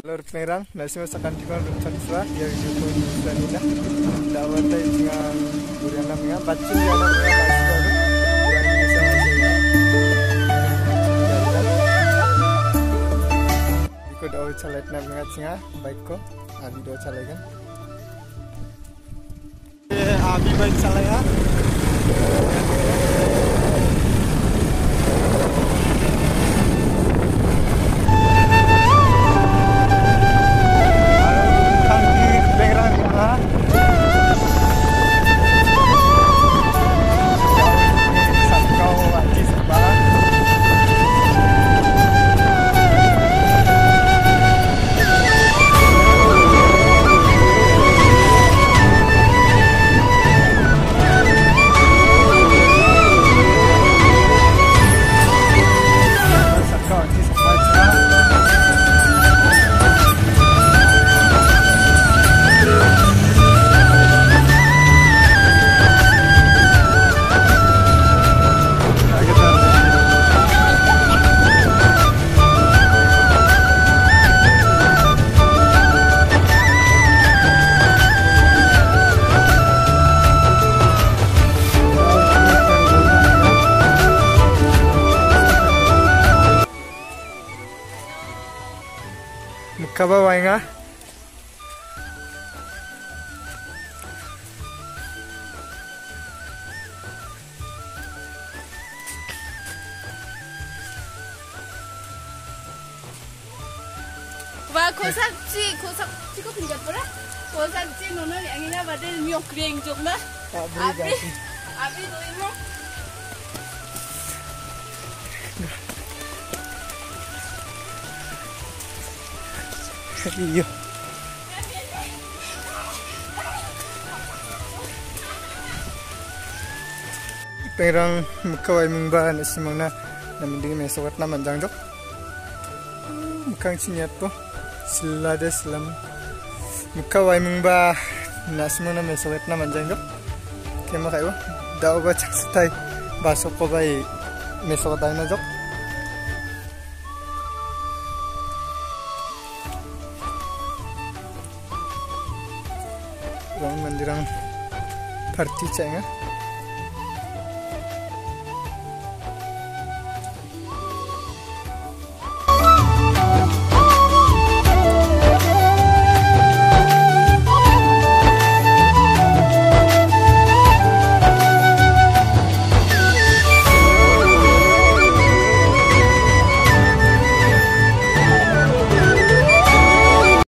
Lord Meran, nasi masakan di mana rumah Chandra, ya itu pun sudah nina. Dawat saya dengan durian namanya, pacu ya namanya. Ikut awal calek namanya singa, baik kok. Abi dua calek kan? Eh, Abi baik calek ya. Ah. 가봐봐잉아 và cô sắc chi, cô sắc chi có pinjat pula cô sắc chi nó nó yang ini ada miok kering juga na abi abi tuh ini Iyo. Perang mukawai mungba na simang na namindi may sukat na manjang dok. Mukhang sinyat po. Sila de silam. Mukawai mungba na simang na may sukat na manjang dok. Kaya makayo. Daw ba chak tay. Basok ko ba may sukat tayo na dok. Ram मंदिर भर्ती चाहिए।